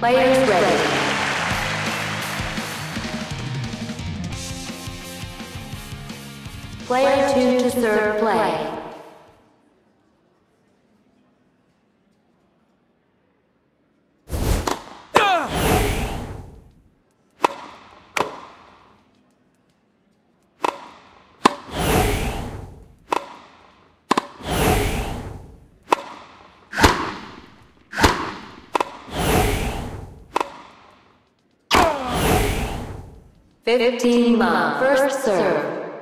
Players ready. Player 2 to serve play. Fifteen love. First serve.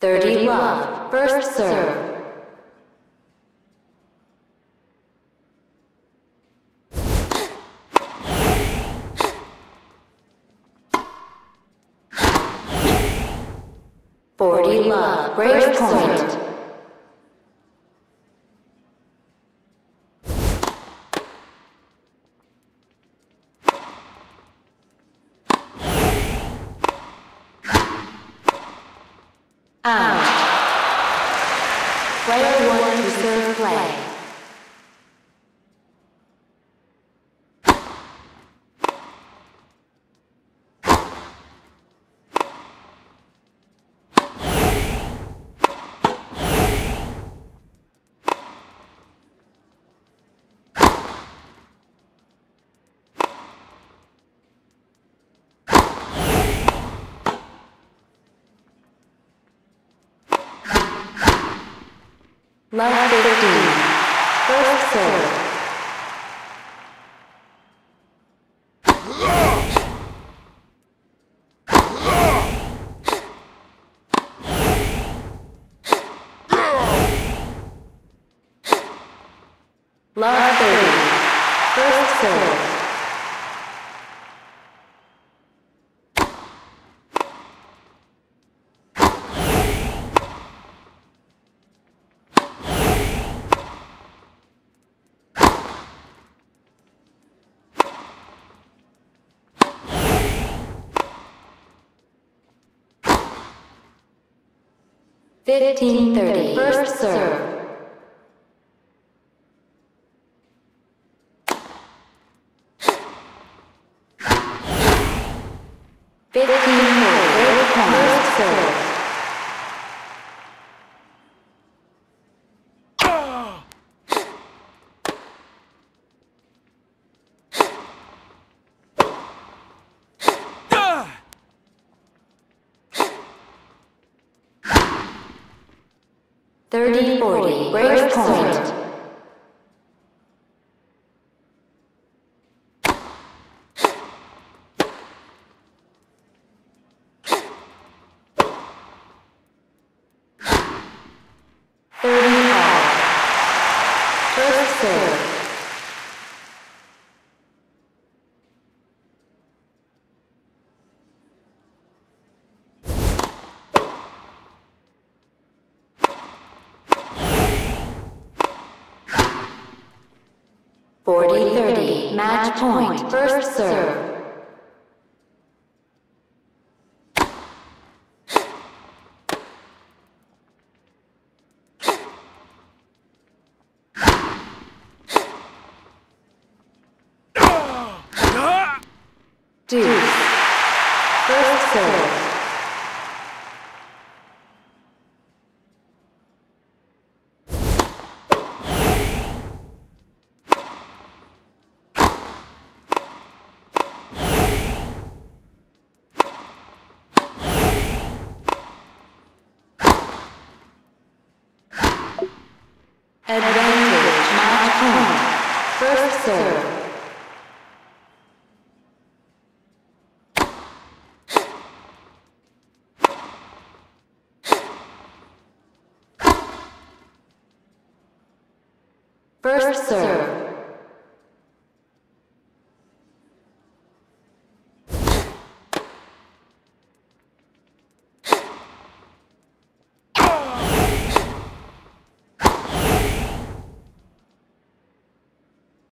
Thirty love. Serve. Forty love. Break point. Out. Player one to serve play. Love 15. First serve. Love 30. First serve. Fifteen thirty. First serve. 3040, break point. 40-30, match point, first serve. Deuce. First serve. Advantage. Match point. First serve. First serve.